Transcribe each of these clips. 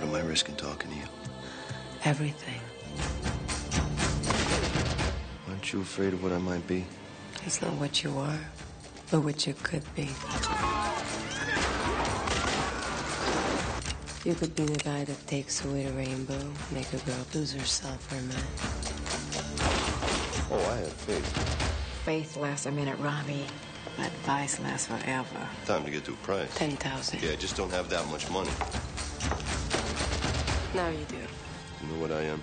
am I risking talking to you? Everything. Aren't you afraid of what I might be? It's not what you are, but what you could be. You could be the guy that takes away the rainbow, make a girl lose herself for a minute. Oh, I have faith. Faith lasts a minute, Robbie, but advice lasts forever. Time to get to a price. Ten thousand. Yeah, I just don't have that much money. Now you do. You know what I am?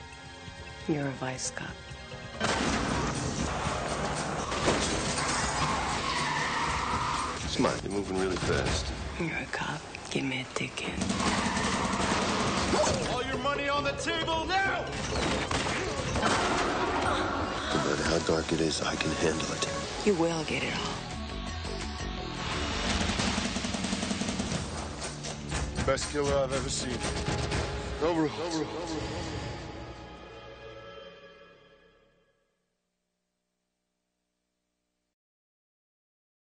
You're a vice cop. Smart, You're moving really fast. You're a cop. Give me a ticket. All your money on the table now! No matter how dark it is, I can handle it. You will get it all. Best killer I've ever seen. Over. Over.